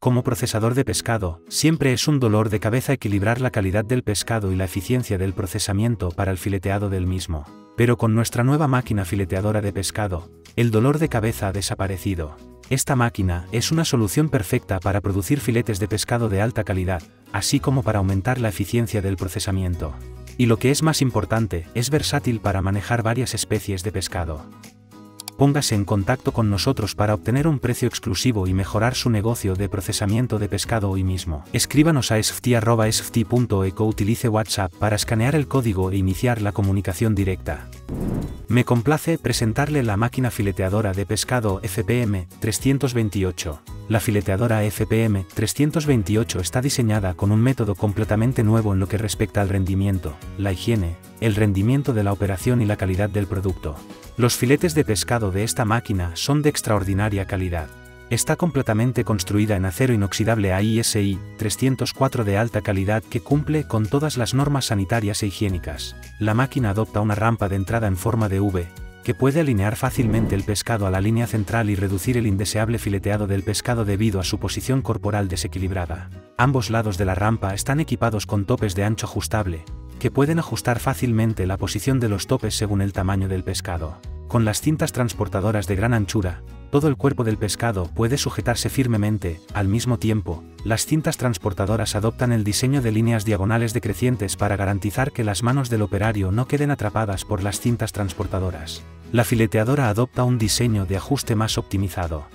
Como procesador de pescado, siempre es un dolor de cabeza equilibrar la calidad del pescado y la eficiencia del procesamiento para el fileteado del mismo. Pero con nuestra nueva máquina fileteadora de pescado, el dolor de cabeza ha desaparecido. Esta máquina es una solución perfecta para producir filetes de pescado de alta calidad, así como para aumentar la eficiencia del procesamiento. Y lo que es más importante, es versátil para manejar varias especies de pescado póngase en contacto con nosotros para obtener un precio exclusivo y mejorar su negocio de procesamiento de pescado hoy mismo. Escríbanos a esfti.esfti.eco utilice WhatsApp para escanear el código e iniciar la comunicación directa. Me complace presentarle la máquina fileteadora de pescado FPM 328. La fileteadora FPM 328 está diseñada con un método completamente nuevo en lo que respecta al rendimiento, la higiene, el rendimiento de la operación y la calidad del producto. Los filetes de pescado de esta máquina son de extraordinaria calidad. Está completamente construida en acero inoxidable AISI 304 de alta calidad que cumple con todas las normas sanitarias e higiénicas. La máquina adopta una rampa de entrada en forma de V, que puede alinear fácilmente el pescado a la línea central y reducir el indeseable fileteado del pescado debido a su posición corporal desequilibrada. Ambos lados de la rampa están equipados con topes de ancho ajustable, que pueden ajustar fácilmente la posición de los topes según el tamaño del pescado. Con las cintas transportadoras de gran anchura, todo el cuerpo del pescado puede sujetarse firmemente, al mismo tiempo, las cintas transportadoras adoptan el diseño de líneas diagonales decrecientes para garantizar que las manos del operario no queden atrapadas por las cintas transportadoras. La fileteadora adopta un diseño de ajuste más optimizado.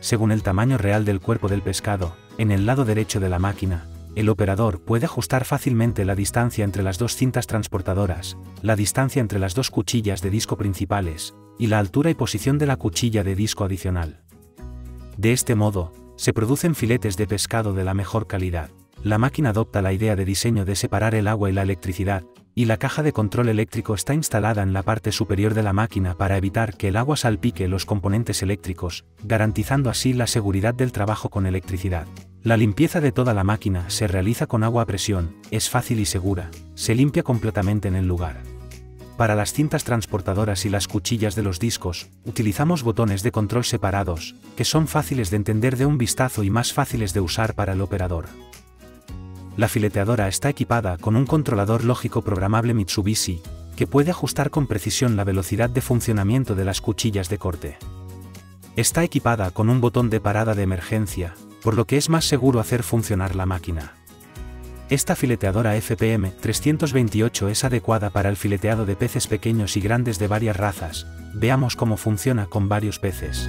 Según el tamaño real del cuerpo del pescado, en el lado derecho de la máquina, el operador puede ajustar fácilmente la distancia entre las dos cintas transportadoras, la distancia entre las dos cuchillas de disco principales, y la altura y posición de la cuchilla de disco adicional. De este modo, se producen filetes de pescado de la mejor calidad. La máquina adopta la idea de diseño de separar el agua y la electricidad, y la caja de control eléctrico está instalada en la parte superior de la máquina para evitar que el agua salpique los componentes eléctricos, garantizando así la seguridad del trabajo con electricidad. La limpieza de toda la máquina se realiza con agua a presión, es fácil y segura, se limpia completamente en el lugar. Para las cintas transportadoras y las cuchillas de los discos, utilizamos botones de control separados, que son fáciles de entender de un vistazo y más fáciles de usar para el operador. La fileteadora está equipada con un controlador lógico programable Mitsubishi, que puede ajustar con precisión la velocidad de funcionamiento de las cuchillas de corte. Está equipada con un botón de parada de emergencia, por lo que es más seguro hacer funcionar la máquina. Esta fileteadora FPM 328 es adecuada para el fileteado de peces pequeños y grandes de varias razas, veamos cómo funciona con varios peces.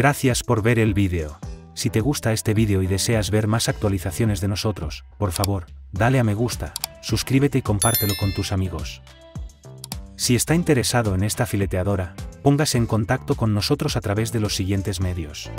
Gracias por ver el vídeo. Si te gusta este vídeo y deseas ver más actualizaciones de nosotros, por favor, dale a me gusta, suscríbete y compártelo con tus amigos. Si está interesado en esta fileteadora, póngase en contacto con nosotros a través de los siguientes medios.